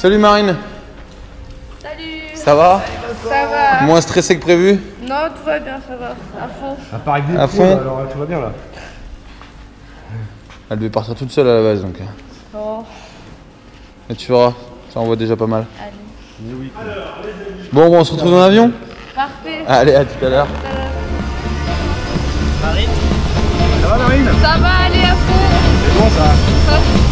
Salut Marine. Salut Ça va Ça va Moins stressé que prévu Non, tout va bien, ça va. À fond. À Paris des À fond. là, alors tout va bien là. Elle devait partir toute seule à la base donc. Bon, Et tu verras, ça envoie déjà pas mal. allez. Bon, bon on se retrouve dans l'avion Parfait. Allez, à tout à l'heure. Ça va Marine? Ça va aller à fond. C'est bon ça Ça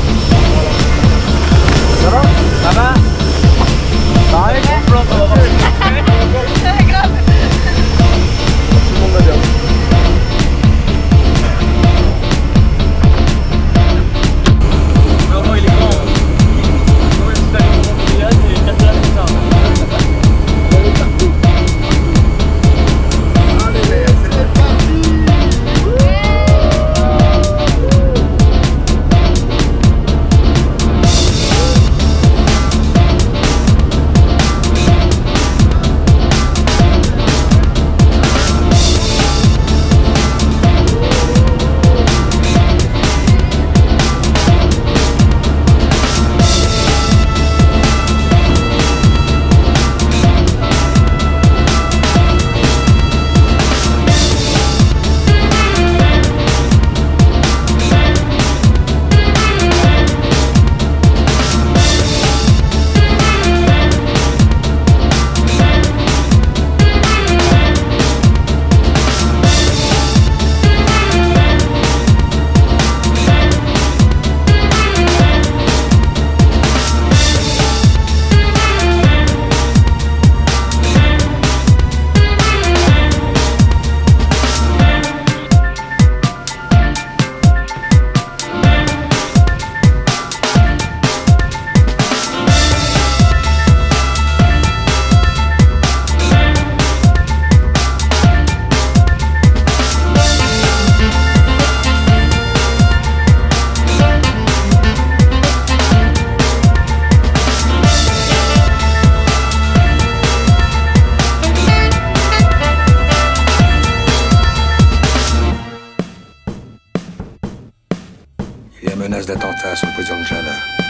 Il y a menace d'attentat sur le président Jala.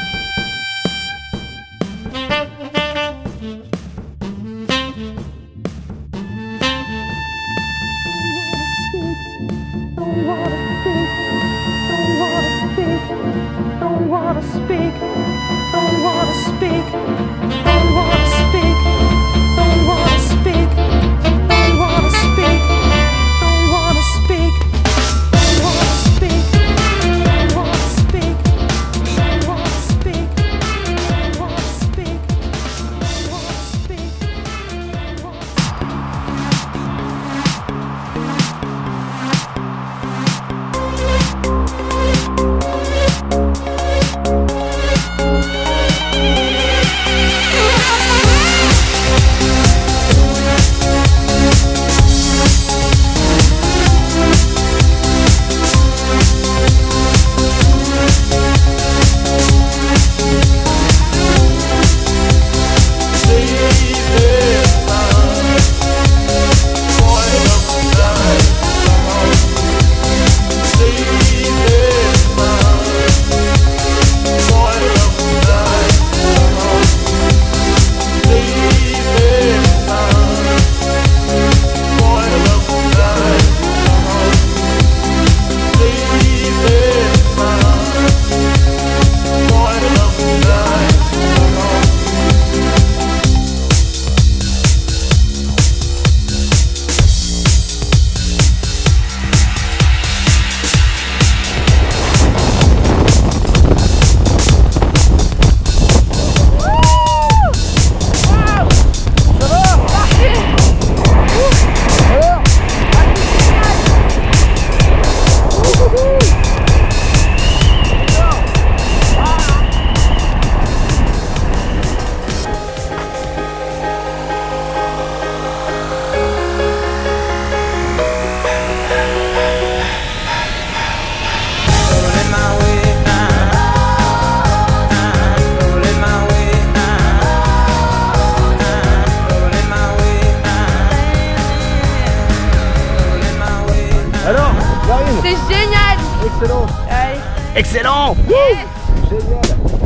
Excellent. Yes. Génial